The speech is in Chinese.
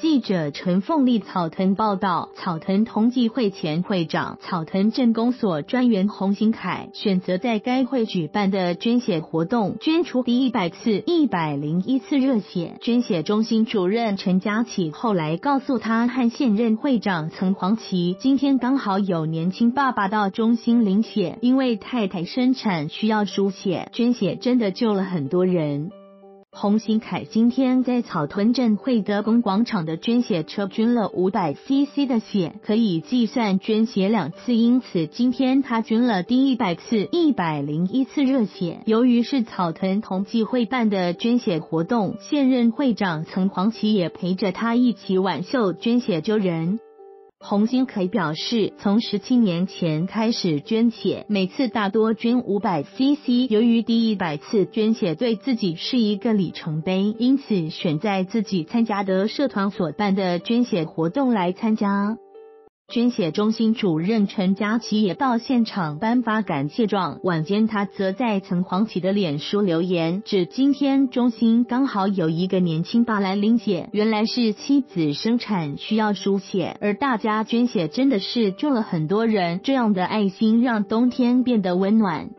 记者陈凤丽草屯报道，草屯同济会前会长、草屯镇公所专员洪兴凯选择在该会举办的捐血活动捐出第一百次、一百零一次热血。捐血中心主任陈佳琪后来告诉他，和现任会长曾黄旗今天刚好有年轻爸爸到中心领血，因为太太生产需要输血，捐血真的救了很多人。洪新凯今天在草屯镇惠德宫广场的捐血车捐了五百 CC 的血，可以计算捐血两次，因此今天他捐了第一百次、一百零一次热血。由于是草屯同济会办的捐血活动，现任会长曾黄旗也陪着他一起挽袖捐血救人。洪金奎表示，从十七年前开始捐血，每次大多捐五百 CC。由于第一百次捐血对自己是一个里程碑，因此选在自己参加的社团所办的捐血活动来参加。捐血中心主任陈佳琪也到现场颁发感谢状。晚间，他则在曾黄琦的脸书留言，指今天中心刚好有一个年轻爸来领血，原来是妻子生产需要输血，而大家捐血真的是救了很多人，这样的爱心让冬天变得温暖。